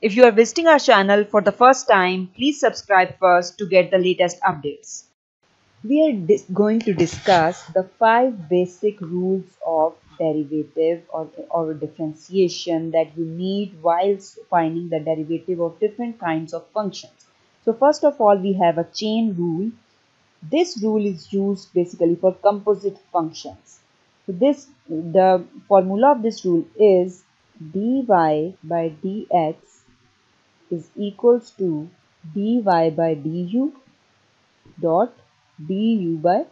If you are visiting our channel for the first time, please subscribe first to get the latest updates. We are going to discuss the five basic rules of derivative or, or differentiation that you need while finding the derivative of different kinds of functions. So first of all, we have a chain rule. This rule is used basically for composite functions. So this the formula of this rule is dy by dx is equals to dy by du dot du by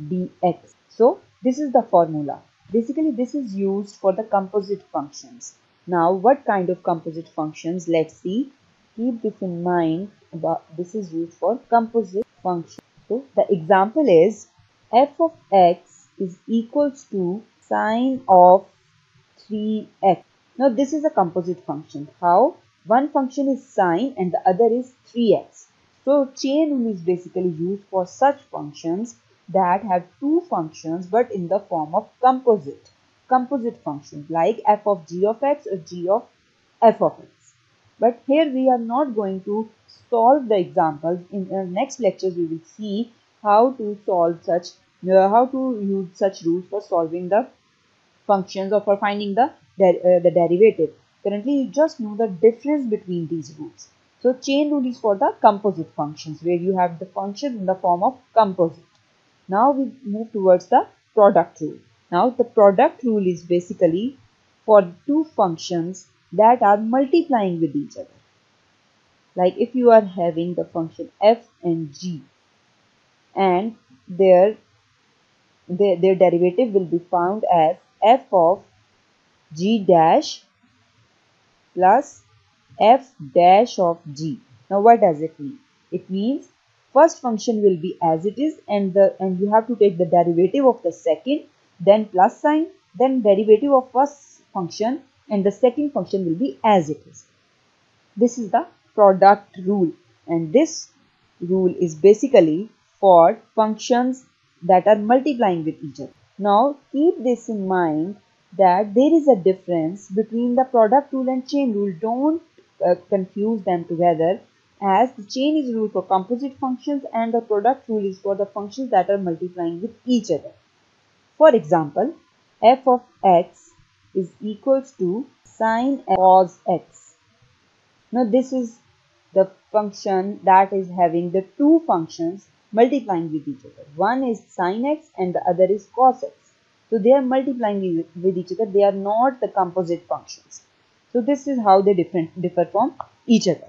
dx. So this is the formula. Basically this is used for the composite functions. Now what kind of composite functions? Let's see. Keep this in mind about this is used for composite functions. So the example is f of x is equals to sine of 3x. Now this is a composite function. How? One function is sine and the other is 3x. So chain rule is basically used for such functions that have two functions but in the form of composite. Composite functions like f of g of x or g of f of x. But here we are not going to solve the examples. In the next lectures we will see how to solve such, uh, how to use such rules for solving the functions or for finding the, der uh, the derivative. Currently you just know the difference between these rules. So chain rule is for the composite functions where you have the function in the form of composite. Now we move towards the product rule. Now the product rule is basically for two functions that are multiplying with each other. Like if you are having the function f and g and their, their, their derivative will be found as f of g dash plus f dash of g. Now what does it mean? It means first function will be as it is and the and you have to take the derivative of the second then plus sign then derivative of first function and the second function will be as it is. This is the product rule and this rule is basically for functions that are multiplying with each other. Now keep this in mind that there is a difference between the product rule and chain rule. Don't uh, confuse them together as the chain is rule for composite functions and the product rule is for the functions that are multiplying with each other. For example, f of x is equals to sine cos x. Now this is the function that is having the two functions multiplying with each other. One is sine x and the other is cos x. So they are multiplying with each other. They are not the composite functions. So this is how they different, differ from each other.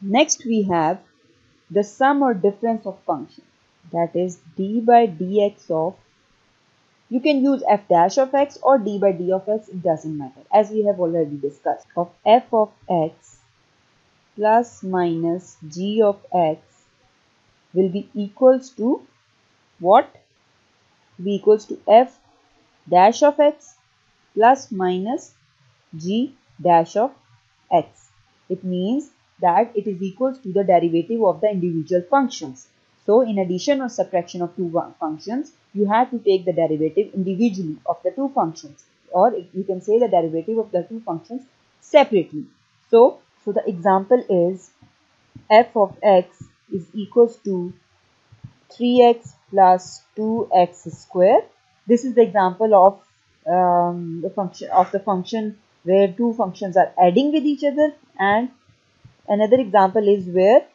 Next we have the sum or difference of functions that is d by dx of you can use f dash of x or d by d of x it doesn't matter as we have already discussed of f of x plus minus g of x will be equals to what be equals to f dash of x plus minus g dash of x it means that it is equals to the derivative of the individual functions. So in addition or subtraction of two functions, you have to take the derivative individually of the two functions or you can say the derivative of the two functions separately. So, so the example is f of x is equals to 3x plus 2x square. This is the example of um, the function of the function where two functions are adding with each other and Another example is where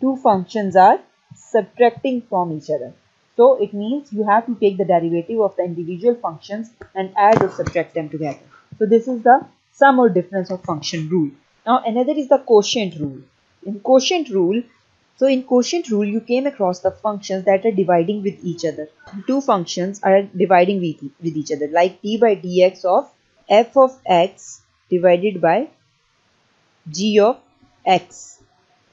two functions are subtracting from each other. So it means you have to take the derivative of the individual functions and add or subtract them together. So this is the sum or difference of function rule. Now another is the quotient rule. In quotient rule, so in quotient rule you came across the functions that are dividing with each other. Two functions are dividing with, with each other like d by dx of f of x divided by g of x.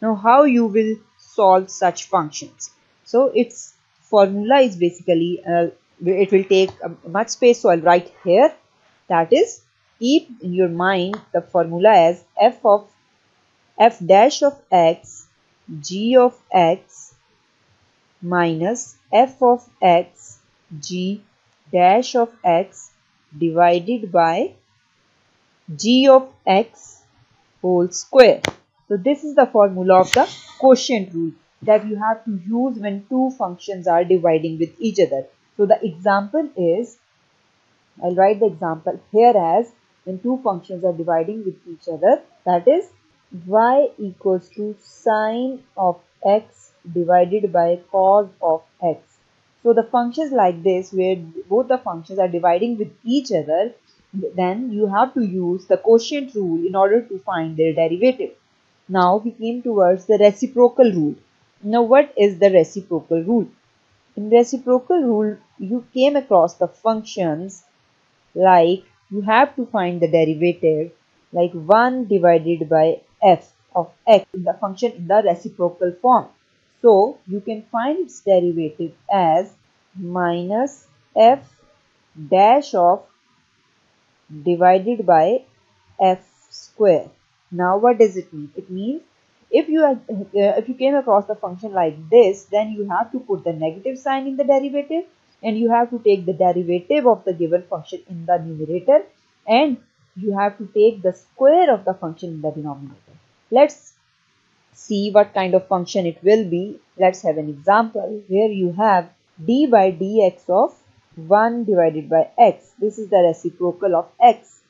Now how you will solve such functions? So its formula is basically, uh, it will take much space so I'll write here that is keep in your mind the formula as f of f dash of x g of x minus f of x g dash of x divided by g of x whole square. So this is the formula of the quotient rule that you have to use when two functions are dividing with each other. So the example is, I'll write the example here as when two functions are dividing with each other that is y equals to sine of x divided by cos of x. So the functions like this where both the functions are dividing with each other then you have to use the quotient rule in order to find their derivative. Now we came towards the reciprocal rule. Now what is the reciprocal rule? In reciprocal rule you came across the functions like you have to find the derivative like 1 divided by f of x in the function in the reciprocal form. So you can find its derivative as minus f dash of divided by f square. Now what does it mean? It means if you uh, if you came across the function like this then you have to put the negative sign in the derivative and you have to take the derivative of the given function in the numerator and you have to take the square of the function in the denominator. Let's see what kind of function it will be. Let's have an example where you have d by dx of 1 divided by x. This is the reciprocal of x.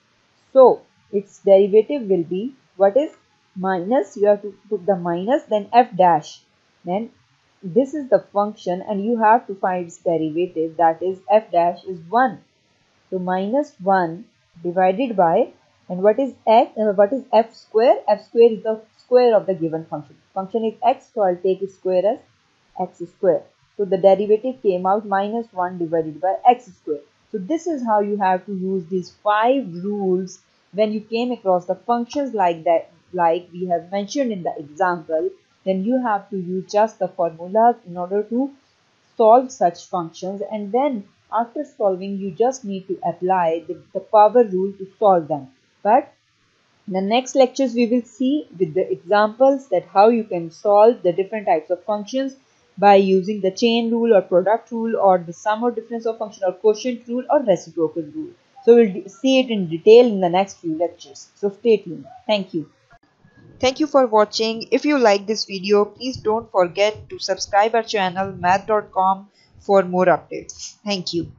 So, its derivative will be what is minus, you have to put the minus then f dash. Then this is the function and you have to find its derivative that is f dash is 1. So, minus 1 divided by and what is x uh, what is f square? F square is the square of the given function. Function is x so i'll take square as x square. So the derivative came out minus 1 divided by x square. So this is how you have to use these five rules when you came across the functions like that like we have mentioned in the example then you have to use just the formulas in order to solve such functions. And then after solving you just need to apply the, the power rule to solve them but in the next lectures we will see with the examples that how you can solve the different types of functions by using the chain rule or product rule or the sum or difference of function or quotient rule or reciprocal rule. So we'll see it in detail in the next few lectures. So stay tuned. Thank you. Thank you for watching. If you like this video, please don't forget to subscribe our channel math.com for more updates. Thank you.